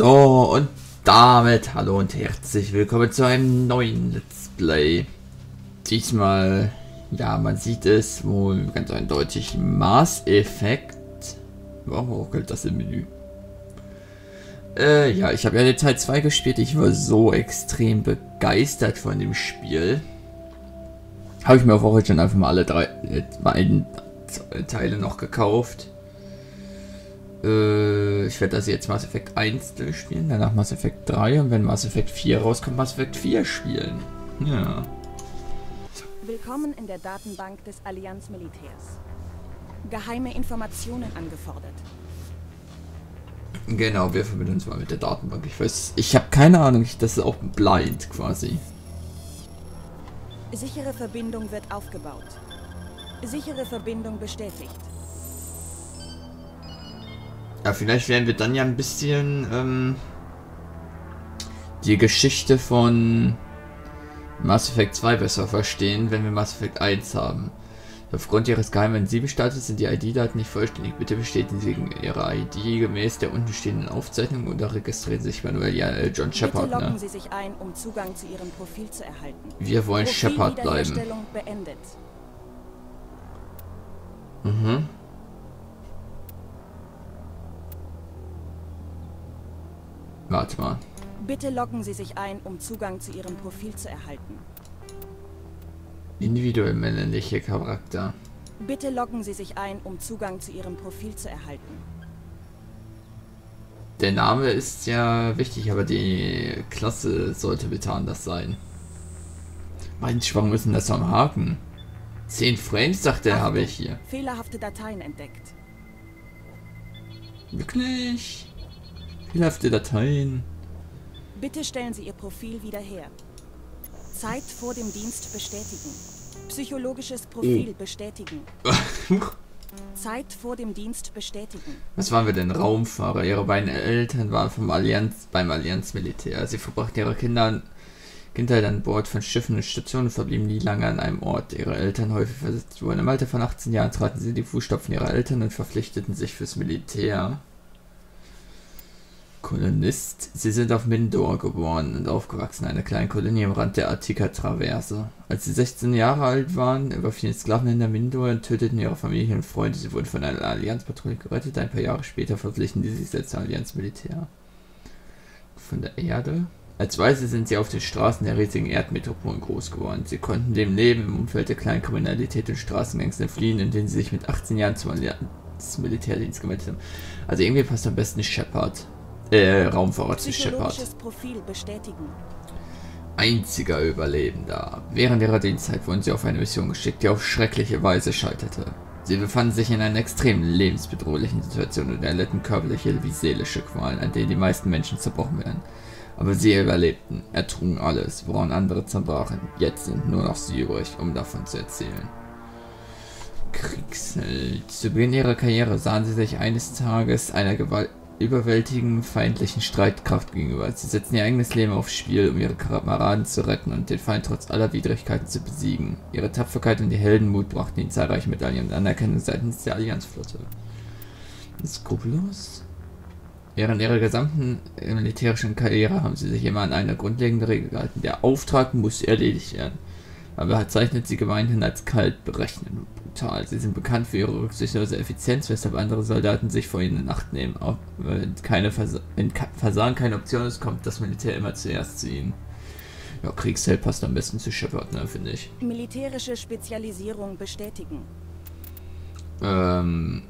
So, und damit hallo und herzlich willkommen zu einem neuen Let's Play. Diesmal, ja, man sieht es wohl ganz eindeutig, Mass Effect. Warum gilt das im Menü? Äh, ja, ich habe ja den Teil 2 gespielt. Ich war so extrem begeistert von dem Spiel. Habe ich mir auf Origin einfach mal alle drei äh, beiden Teile noch gekauft. Äh, ich werde das jetzt Mass Effect 1 durchspielen, danach Mass Effect 3 und wenn Mass Effect 4 rauskommt, Mass Effect 4 spielen. Ja. Willkommen in der Datenbank des Allianz-Militärs. Geheime Informationen angefordert. Genau, wir verbinden uns mal mit der Datenbank. Ich weiß, ich habe keine Ahnung, das ist auch blind quasi. Sichere Verbindung wird aufgebaut. Sichere Verbindung bestätigt. Ja, vielleicht werden wir dann ja ein bisschen ähm, die Geschichte von Mass Effect 2 besser verstehen, wenn wir Mass Effect 1 haben. Aufgrund ihres geheimen 7-Status sind die ID-Daten nicht vollständig. Bitte bestätigen Sie Ihre ID gemäß der untenstehenden Aufzeichnung oder registrieren Sie sich manuell. Ja, äh, John Shepard, ne? Sie sich ein, um Zugang zu Ihrem Profil zu erhalten. Wir wollen Shepard bleiben. Mhm. Bitte loggen Sie sich ein, um Zugang zu Ihrem Profil zu erhalten. Individuell männliche Charakter. Bitte loggen Sie sich ein, um Zugang zu Ihrem Profil zu erhalten. Der Name ist ja wichtig, aber die Klasse sollte bitte anders sein. Mein Schwang ist denn das am Haken? 10 Frames, sagt er, habe ich hier. Fehlerhafte Dateien entdeckt. Wirklich? Fehlerhafte Dateien. Bitte stellen Sie Ihr Profil wieder her. Zeit vor dem Dienst bestätigen. Psychologisches Profil bestätigen. Zeit vor dem Dienst bestätigen. Was waren wir denn? Raumfahrer. Ihre beiden Eltern waren vom Allianz, beim Allianzmilitär. Sie verbrachten ihre Kinder, Kindheit an Bord von Schiffen und Stationen und verblieben nie lange an einem Ort. Ihre Eltern häufig versetzt wurden. Im Alter von 18 Jahren traten sie in die Fußstapfen ihrer Eltern und verpflichteten sich fürs Militär. Kolonist. Sie sind auf Mindor geboren und aufgewachsen, eine kleine Kolonie am Rand der Attika-Traverse. Als sie 16 Jahre alt waren, überfielen Sklavenhändler Mindor und töteten ihre Familie und Freunde. Sie wurden von einer Allianzpatrouille gerettet. Ein paar Jahre später verpflichten sie sich selbst zum Allianzmilitär. Von der Erde? Als Weise sind sie auf den Straßen der riesigen Erdmetropolen groß geworden. Sie konnten dem Leben im Umfeld der kleinen Kriminalität und Straßengangs entfliehen, indem sie sich mit 18 Jahren zum Allianzmilitärdienst gemeldet haben. Also irgendwie passt am besten Shepard. Äh, Raumfahrer zu Shepard. Einziger Überlebender. Während ihrer Dienstzeit wurden sie auf eine Mission geschickt, die auf schreckliche Weise scheiterte. Sie befanden sich in einer extrem lebensbedrohlichen Situation und erlitten körperliche wie seelische Qualen, an denen die meisten Menschen zerbrochen werden. Aber sie überlebten, ertrugen alles, woran andere zerbrachen. Jetzt sind nur noch sie übrig, um davon zu erzählen. Kriegsheld. Zu Beginn ihrer Karriere sahen sie sich eines Tages einer Gewalt überwältigenden feindlichen Streitkraft gegenüber. Sie setzten ihr eigenes Leben aufs Spiel, um ihre Kameraden zu retten und den Feind trotz aller Widrigkeiten zu besiegen. Ihre Tapferkeit und ihr Heldenmut brachten ihnen zahlreiche Medaillen und Anerkennung seitens der Allianzflotte. Skrupellos? Während ihrer gesamten militärischen Karriere haben sie sich immer an eine grundlegende Regel gehalten. Der Auftrag muss erledigt werden. Aber zeichnet sie gemeinhin als kalt, berechnend brutal. Sie sind bekannt für ihre rücksichtslose Effizienz, weshalb andere Soldaten sich vor ihnen in Acht nehmen. Auch wenn, keine Vers wenn Versagen keine Option ist, kommt das Militär immer zuerst zu ihnen. Ja, Kriegsheld passt am besten zu Shepard, ne, finde ich. Militärische Spezialisierung bestätigen. Ähm,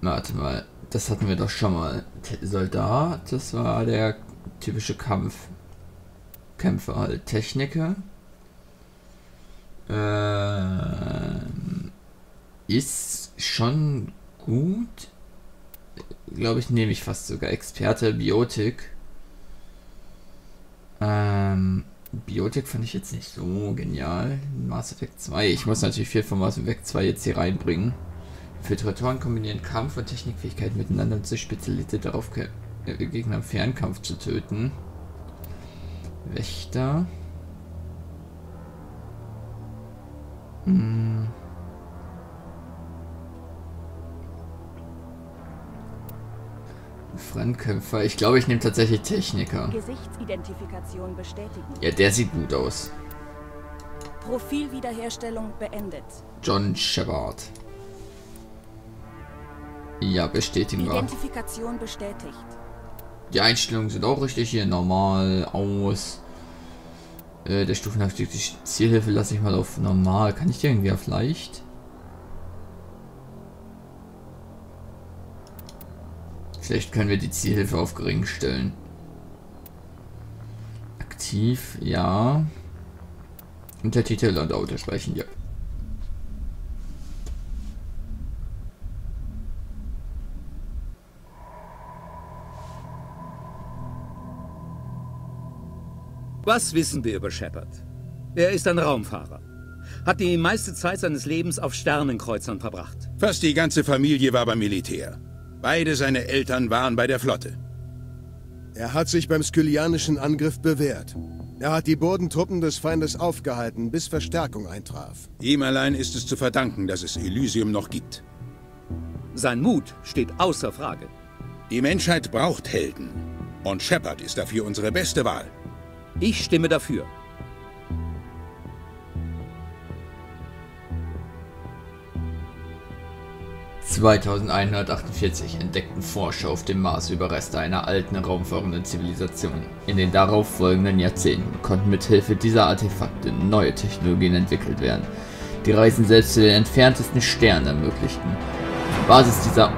warte mal, das hatten wir doch schon mal. Soldat, das war der typische Kampf. Kämpfer halt. Techniker. Ähm, ist schon gut. Glaube ich, nehme ich fast sogar. Experte Biotik. Ähm, Biotik fand ich jetzt nicht so genial. Mass Effect 2. Ich muss natürlich viel von Mass Effect 2 jetzt hier reinbringen. Filtratoren kombinieren Kampf- und Technikfähigkeit miteinander und sind spezialisiert darauf, äh, Gegner im Fernkampf zu töten. Wächter. Hm. Fremdkämpfer. Ich glaube, ich nehme tatsächlich Techniker. Gesichtsidentifikation bestätigen. Ja, der sieht gut aus. Profilwiederherstellung beendet. John Shepard. Ja, bestätigen wir. Identifikation bestätigt. Die Einstellungen sind auch richtig hier. Normal, aus. Äh, der Stufenabstieg, die Zielhilfe lasse ich mal auf normal. Kann ich die irgendwie auf leicht? Vielleicht können wir die Zielhilfe auf gering stellen. Aktiv, ja. Untertitel und Auto sprechen, ja. Was wissen wir über Shepard? Er ist ein Raumfahrer. Hat die meiste Zeit seines Lebens auf Sternenkreuzern verbracht. Fast die ganze Familie war beim Militär. Beide seine Eltern waren bei der Flotte. Er hat sich beim skylianischen Angriff bewährt. Er hat die Bodentruppen des Feindes aufgehalten, bis Verstärkung eintraf. Ihm allein ist es zu verdanken, dass es Elysium noch gibt. Sein Mut steht außer Frage. Die Menschheit braucht Helden. Und Shepard ist dafür unsere beste Wahl. Ich stimme dafür. ...2148 entdeckten Forscher auf dem Mars Überreste einer alten raumfahrenden Zivilisation. In den darauf folgenden Jahrzehnten konnten mithilfe dieser Artefakte neue Technologien entwickelt werden, die Reisen selbst zu den entferntesten Sternen ermöglichten. Basis dieser...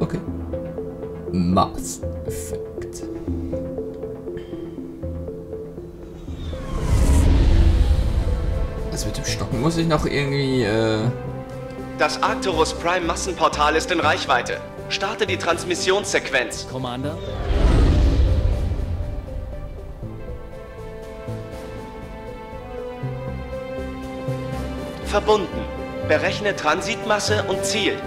Okay. Mars. Das mit dem Stocken muss ich noch irgendwie, äh... Das Arcturus Prime Massenportal ist in Reichweite. Starte die Transmissionssequenz. Commander? Verbunden. Berechne Transitmasse und Ziel.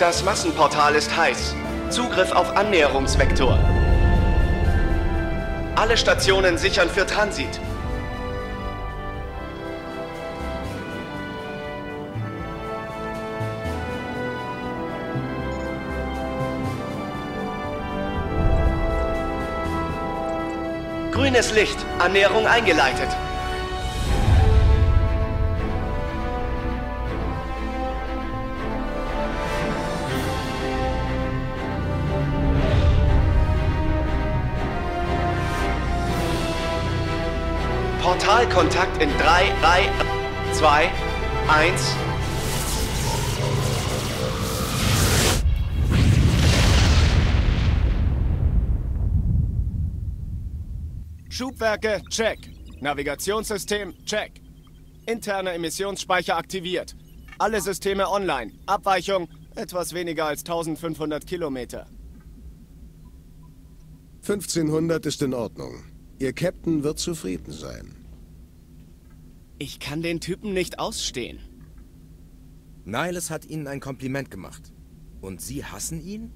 Das Massenportal ist heiß. Zugriff auf Annäherungsvektor. Alle Stationen sichern für Transit. Grünes Licht. Annäherung eingeleitet. Portalkontakt in 3, 3, 2, 1. Schubwerke, check. Navigationssystem, check. Interner Emissionsspeicher aktiviert. Alle Systeme online. Abweichung etwas weniger als 1500 Kilometer. 1500 ist in Ordnung. Ihr Captain wird zufrieden sein. Ich kann den Typen nicht ausstehen. Niles hat Ihnen ein Kompliment gemacht. Und Sie hassen ihn?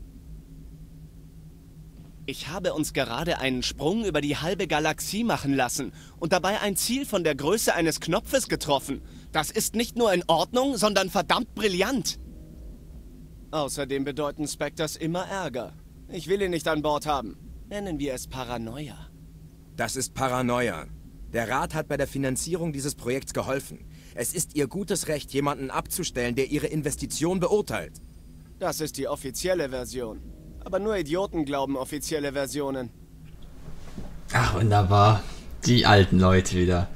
Ich habe uns gerade einen Sprung über die halbe Galaxie machen lassen und dabei ein Ziel von der Größe eines Knopfes getroffen. Das ist nicht nur in Ordnung, sondern verdammt brillant. Außerdem bedeuten Spectres immer Ärger. Ich will ihn nicht an Bord haben. Nennen wir es Paranoia. Das ist Paranoia. Der Rat hat bei der Finanzierung dieses Projekts geholfen. Es ist Ihr gutes Recht, jemanden abzustellen, der Ihre Investition beurteilt. Das ist die offizielle Version. Aber nur Idioten glauben offizielle Versionen. Ach, wunderbar. Die alten Leute wieder.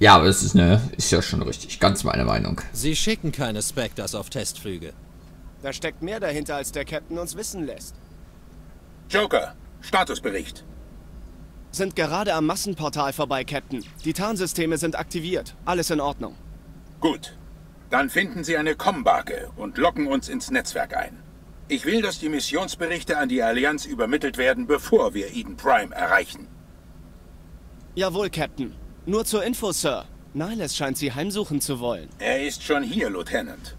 Ja, aber das ist, ne, ist ja schon richtig. Ganz meine Meinung. Sie schicken keine Spectres auf Testflüge. Da steckt mehr dahinter, als der Captain uns wissen lässt. Joker, Statusbericht. Sind gerade am Massenportal vorbei, Captain. Die Tarnsysteme sind aktiviert. Alles in Ordnung. Gut. Dann finden Sie eine Kombake und locken uns ins Netzwerk ein. Ich will, dass die Missionsberichte an die Allianz übermittelt werden, bevor wir Eden Prime erreichen. Jawohl, Captain. Nur zur Info, Sir. Niles scheint Sie heimsuchen zu wollen. Er ist schon hier, Lieutenant.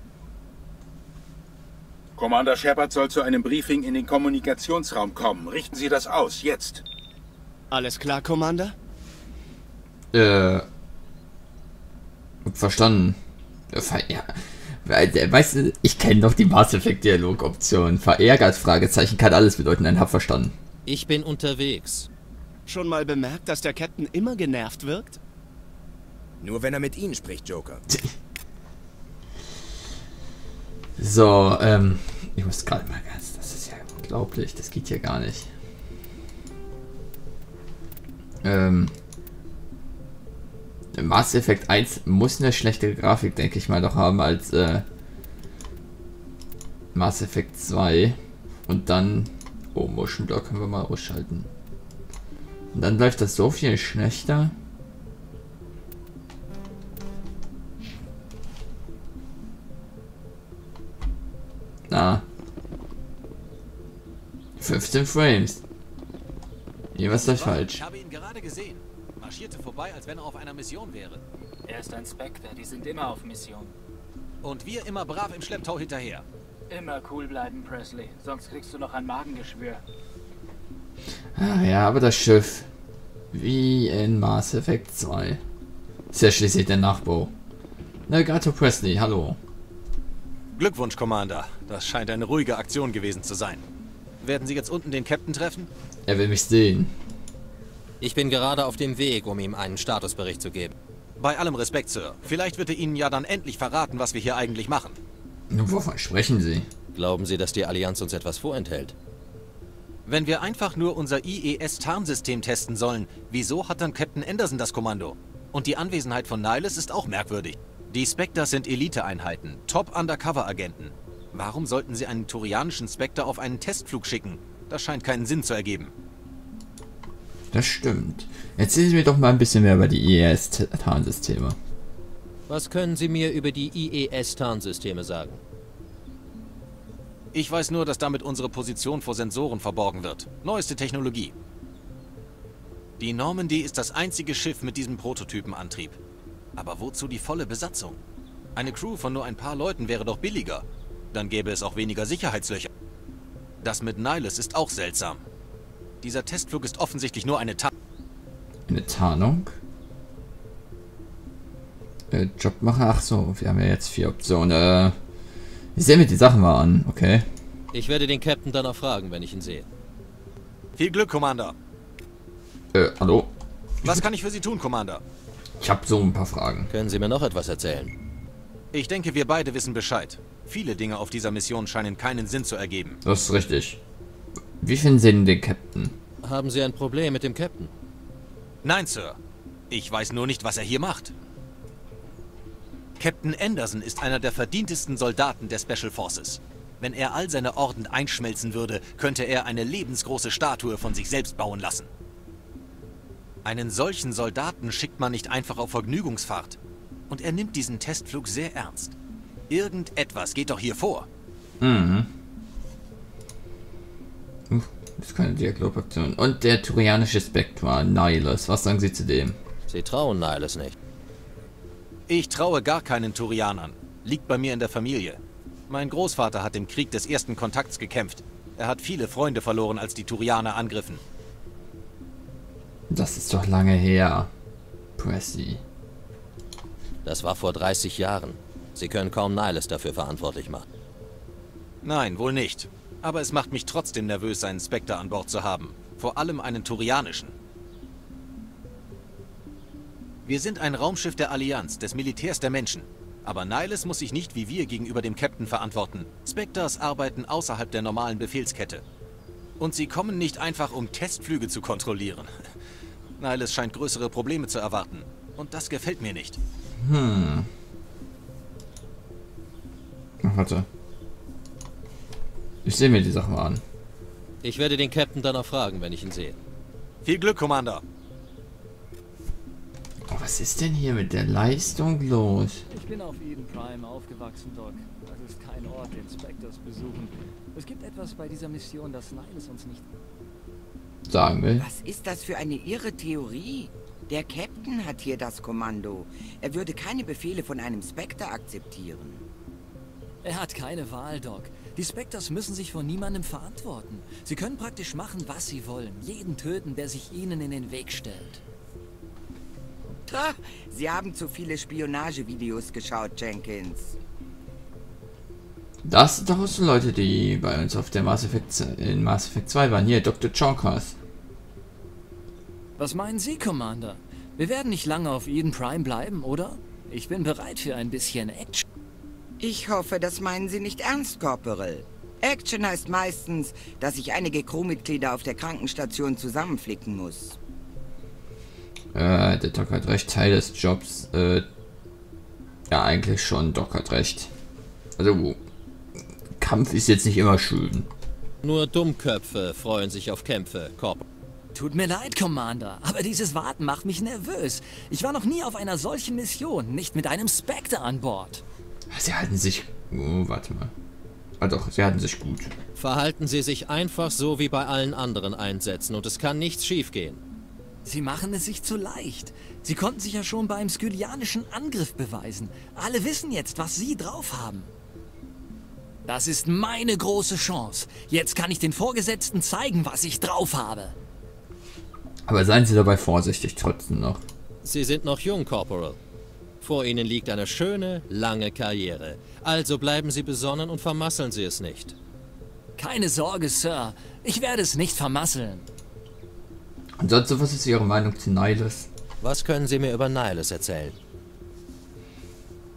Commander Shepard soll zu einem Briefing in den Kommunikationsraum kommen. Richten Sie das aus, jetzt. Alles klar, Commander? Äh. Verstanden. Ja, weißt du, ich kenne doch die Mass Effect Dialogoption. Verärgert, Fragezeichen, kann alles bedeuten, ein hab verstanden. Ich bin unterwegs. Schon mal bemerkt, dass der Captain immer genervt wirkt? Nur wenn er mit Ihnen spricht, Joker. So, ähm, ich muss gerade mal ganz, das ist ja unglaublich, das geht hier gar nicht. Ähm, Mass Effect 1 muss eine schlechtere Grafik, denke ich mal, doch haben als äh, Mass Effect 2. Und dann, oh, Motion Block können wir mal ausschalten. Und dann läuft das so viel schlechter. Na. 15 Frames. Irgendwas ist falsch. Ich habe ihn gerade gesehen. Marschierte vorbei, als wenn er auf einer Mission wäre. Er ist ein Spectre, die sind immer auf Mission. Und wir immer brav im Schlepptau hinterher. Immer cool bleiben, Presley, sonst kriegst du noch ein Magengeschwür. Ah ja, aber das Schiff. Wie in Mass Effect 2. Ist ja schließlich der Nachbau. Nagato Presley, hallo. Glückwunsch, Commander. Das scheint eine ruhige Aktion gewesen zu sein. Werden Sie jetzt unten den Captain treffen? Er will mich sehen. Ich bin gerade auf dem Weg, um ihm einen Statusbericht zu geben. Bei allem Respekt, Sir. Vielleicht wird er Ihnen ja dann endlich verraten, was wir hier eigentlich machen. Wovon sprechen Sie? Glauben Sie, dass die Allianz uns etwas vorenthält? Wenn wir einfach nur unser IES-Tarnsystem testen sollen, wieso hat dann Captain Anderson das Kommando? Und die Anwesenheit von Nihilus ist auch merkwürdig. Die Spectres sind Elite-Einheiten, Top-Undercover-Agenten. Warum sollten sie einen turianischen Spectre auf einen Testflug schicken? Das scheint keinen Sinn zu ergeben. Das stimmt. Erzählen Sie mir doch mal ein bisschen mehr über die IES-Tarnsysteme. Was können Sie mir über die IES-Tarnsysteme sagen? Ich weiß nur, dass damit unsere Position vor Sensoren verborgen wird. Neueste Technologie. Die Normandy ist das einzige Schiff mit diesem Prototypenantrieb. Aber wozu die volle Besatzung? Eine Crew von nur ein paar Leuten wäre doch billiger. Dann gäbe es auch weniger Sicherheitslöcher. Das mit Nihilus ist auch seltsam. Dieser Testflug ist offensichtlich nur eine Tarnung. Eine Tarnung? Äh, Jobmacher? Ach so, wir haben ja jetzt vier Optionen. Äh, ich sehe mir die Sachen mal an, okay? Ich werde den Captain dann auch fragen, wenn ich ihn sehe. Viel Glück, Commander. Äh, hallo? Was kann ich für Sie tun, Commander? Ich habe so ein paar Fragen. Können Sie mir noch etwas erzählen? Ich denke, wir beide wissen Bescheid. Viele Dinge auf dieser Mission scheinen keinen Sinn zu ergeben. Das ist richtig. Wie finden Sie denn den Captain? Haben Sie ein Problem mit dem Captain? Nein, Sir. Ich weiß nur nicht, was er hier macht. Captain Anderson ist einer der verdientesten Soldaten der Special Forces. Wenn er all seine Orden einschmelzen würde, könnte er eine lebensgroße Statue von sich selbst bauen lassen. Einen solchen Soldaten schickt man nicht einfach auf Vergnügungsfahrt. Und er nimmt diesen Testflug sehr ernst. Irgendetwas geht doch hier vor. Mhm. Uh, das ist keine Dialogoption. Und der turianische Spektra, Nihilus. Was sagen Sie zu dem? Sie trauen Nihilus nicht. Ich traue gar keinen Turianern. Liegt bei mir in der Familie. Mein Großvater hat im Krieg des ersten Kontakts gekämpft. Er hat viele Freunde verloren, als die Turianer angriffen. Das ist doch lange her. Pressy. Das war vor 30 Jahren. Sie können kaum Nihilus dafür verantwortlich machen. Nein, wohl nicht. Aber es macht mich trotzdem nervös, einen Spectre an Bord zu haben. Vor allem einen Turianischen. Wir sind ein Raumschiff der Allianz, des Militärs der Menschen. Aber Nihilus muss sich nicht wie wir gegenüber dem Captain verantworten. Spectres arbeiten außerhalb der normalen Befehlskette. Und sie kommen nicht einfach, um Testflüge zu kontrollieren. Nihilus scheint größere Probleme zu erwarten. Und das gefällt mir nicht. Hm. Ach, warte. Ich sehe mir die Sache mal an. Ich werde den Captain dann auch fragen, wenn ich ihn sehe. Viel Glück, Commander. Oh, was ist denn hier mit der Leistung los? Ich bin auf Eden Prime aufgewachsen, Doc. Das ist kein Ort, den Spectres besuchen. Es gibt etwas bei dieser Mission, das Nihilus uns nicht sagen will. Was ist das für eine irre Theorie? Der Captain hat hier das Kommando. Er würde keine Befehle von einem Spectre akzeptieren. Er hat keine Wahl, Doc. Die Spectres müssen sich von niemandem verantworten. Sie können praktisch machen, was sie wollen. Jeden töten, der sich ihnen in den Weg stellt. Sie haben zu viele Spionagevideos geschaut, Jenkins. Das sind doch auch so Leute, die bei uns auf der Mass Effect, in Mass Effect 2 waren. Hier, Dr. Chalkers. Was meinen Sie, Commander? Wir werden nicht lange auf Eden Prime bleiben, oder? Ich bin bereit für ein bisschen Action. Ich hoffe, das meinen Sie nicht ernst, Corporal. Action heißt meistens, dass ich einige Crewmitglieder auf der Krankenstation zusammenflicken muss. Äh, der Doc hat recht, Teil des Jobs. Äh, ja, eigentlich schon, Doc hat recht. Also, Kampf ist jetzt nicht immer schön. Nur Dummköpfe freuen sich auf Kämpfe, Korb. Tut mir leid, Commander, aber dieses Warten macht mich nervös. Ich war noch nie auf einer solchen Mission, nicht mit einem Spectre an Bord. Sie halten sich... Oh, warte mal. Ah doch, sie halten sich gut. Verhalten Sie sich einfach so wie bei allen anderen Einsätzen und es kann nichts schiefgehen. Sie machen es sich zu leicht. Sie konnten sich ja schon beim skylianischen Angriff beweisen. Alle wissen jetzt, was Sie drauf haben. Das ist meine große Chance. Jetzt kann ich den Vorgesetzten zeigen, was ich drauf habe. Aber seien Sie dabei vorsichtig trotzdem noch. Sie sind noch jung, Corporal. Vor Ihnen liegt eine schöne, lange Karriere. Also bleiben Sie besonnen und vermasseln Sie es nicht. Keine Sorge, Sir. Ich werde es nicht vermasseln. Ansonsten, was ist Ihre Meinung zu Nihilus? Was können Sie mir über Nihilus erzählen?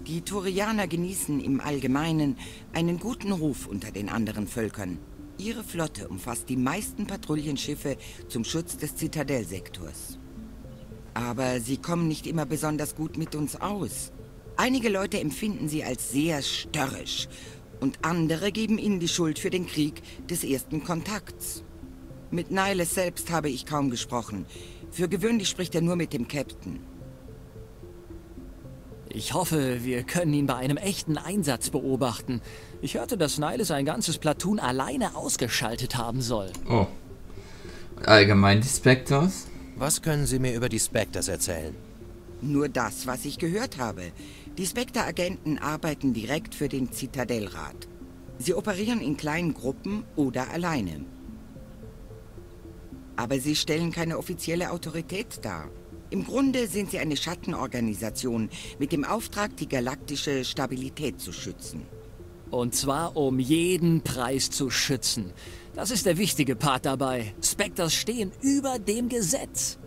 Die Turianer genießen im Allgemeinen einen guten Ruf unter den anderen Völkern. Ihre Flotte umfasst die meisten Patrouillenschiffe zum Schutz des Zitadellsektors. Aber sie kommen nicht immer besonders gut mit uns aus. Einige Leute empfinden sie als sehr störrisch und andere geben ihnen die Schuld für den Krieg des ersten Kontakts. Mit Niles selbst habe ich kaum gesprochen. Für gewöhnlich spricht er nur mit dem Captain. Ich hoffe, wir können ihn bei einem echten Einsatz beobachten. Ich hörte, dass Niles ein ganzes Platoon alleine ausgeschaltet haben soll. Oh. Allgemein die Spectres? Was können Sie mir über die Spectres erzählen? Nur das, was ich gehört habe. Die Spectre-Agenten arbeiten direkt für den Zitadellrat. Sie operieren in kleinen Gruppen oder alleine. Aber sie stellen keine offizielle Autorität dar. Im Grunde sind sie eine Schattenorganisation mit dem Auftrag, die galaktische Stabilität zu schützen. Und zwar um jeden Preis zu schützen. Das ist der wichtige Part dabei. Spectres stehen über dem Gesetz.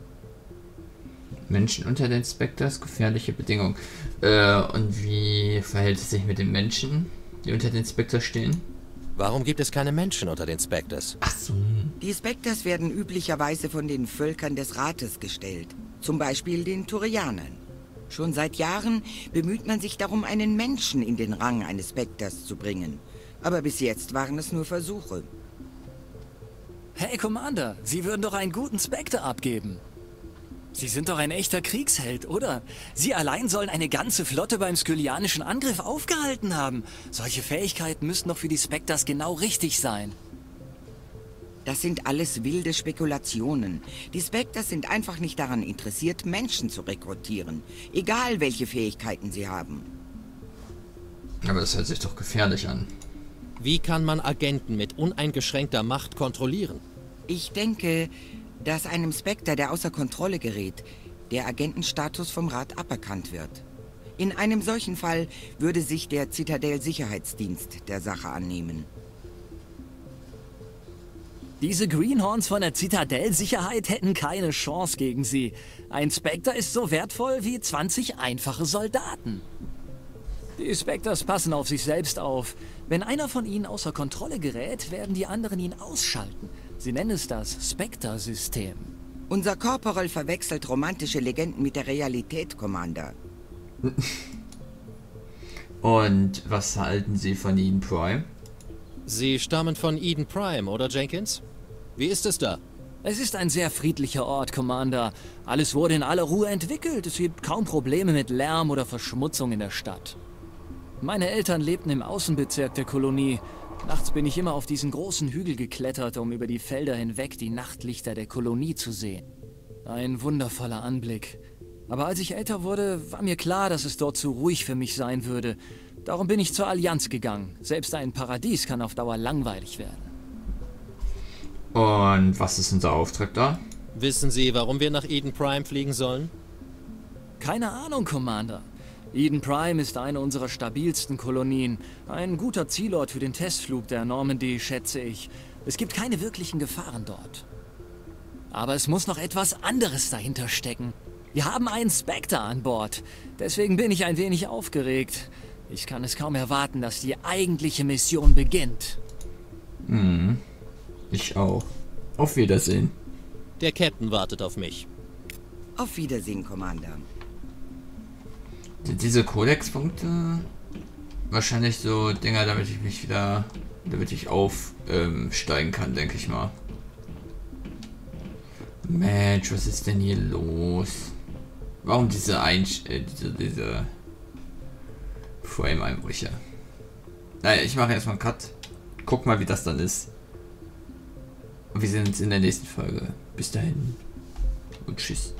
Menschen unter den Spectres, gefährliche Bedingungen. Äh, und wie verhält es sich mit den Menschen, die unter den Spectres stehen? Warum gibt es keine Menschen unter den Spectres? Ach so. Die Spectres werden üblicherweise von den Völkern des Rates gestellt. Zum Beispiel den Turianern. Schon seit Jahren bemüht man sich darum, einen Menschen in den Rang eines Spectres zu bringen. Aber bis jetzt waren es nur Versuche. Hey, Commander, Sie würden doch einen guten Spectre abgeben. Sie sind doch ein echter Kriegsheld, oder? Sie allein sollen eine ganze Flotte beim skylianischen Angriff aufgehalten haben. Solche Fähigkeiten müssten doch für die Spectres genau richtig sein. Das sind alles wilde Spekulationen. Die Spectres sind einfach nicht daran interessiert, Menschen zu rekrutieren. Egal, welche Fähigkeiten sie haben. Aber das hört sich doch gefährlich an. Wie kann man Agenten mit uneingeschränkter Macht kontrollieren? Ich denke, dass einem Spectre, der außer Kontrolle gerät, der Agentenstatus vom Rat aberkannt wird. In einem solchen Fall würde sich der Zitadell-Sicherheitsdienst der Sache annehmen. Diese Greenhorns von der Zitadell-Sicherheit hätten keine Chance gegen sie. Ein Spectre ist so wertvoll wie 20 einfache Soldaten. Die Spectres passen auf sich selbst auf. Wenn einer von ihnen außer Kontrolle gerät, werden die anderen ihn ausschalten. Sie nennen es das Spectre-System. Unser Corporal verwechselt romantische Legenden mit der Realität, Commander. Und was halten Sie von Eden Prime? Sie stammen von Eden Prime, oder Jenkins? Wie ist es da? Es ist ein sehr friedlicher Ort, Commander. Alles wurde in aller Ruhe entwickelt. Es gibt kaum Probleme mit Lärm oder Verschmutzung in der Stadt. Meine Eltern lebten im Außenbezirk der Kolonie. Nachts bin ich immer auf diesen großen Hügel geklettert, um über die Felder hinweg die Nachtlichter der Kolonie zu sehen. Ein wundervoller Anblick. Aber als ich älter wurde, war mir klar, dass es dort zu ruhig für mich sein würde. Darum bin ich zur Allianz gegangen. Selbst ein Paradies kann auf Dauer langweilig werden. Und was ist unser Auftrag da? Wissen Sie, warum wir nach Eden Prime fliegen sollen? Keine Ahnung, Commander. Eden Prime ist eine unserer stabilsten Kolonien. Ein guter Zielort für den Testflug der Normandy, schätze ich. Es gibt keine wirklichen Gefahren dort. Aber es muss noch etwas anderes dahinter stecken. Wir haben einen Spectre an Bord. Deswegen bin ich ein wenig aufgeregt. Ich kann es kaum erwarten, dass die eigentliche Mission beginnt. Hm. Ich auch. Auf Wiedersehen. Der Captain wartet auf mich. Auf Wiedersehen, Commander. Sind diese Codex-Punkte wahrscheinlich so Dinger, damit ich mich wieder, damit ich aufsteigen ähm, kann, denke ich mal. Mensch, was ist denn hier los? Warum diese Einsch äh, diese, diese Frame-Einbrüche? Naja, ich mache erstmal einen Cut. Guck mal, wie das dann ist. Und wir sehen uns in der nächsten Folge. Bis dahin. Und tschüss.